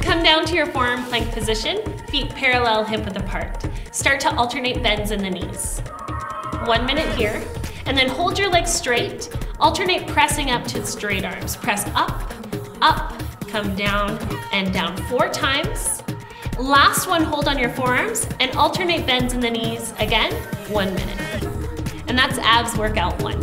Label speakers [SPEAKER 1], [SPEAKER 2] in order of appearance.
[SPEAKER 1] Come down to your forearm plank position, feet parallel hip width apart. Start to alternate bends in the knees. One minute here, and then hold your legs straight. Alternate pressing up to straight arms. Press up, up, come down, and down four times. Last one, hold on your forearms and alternate bends in the knees. Again, one minute. And that's abs workout one.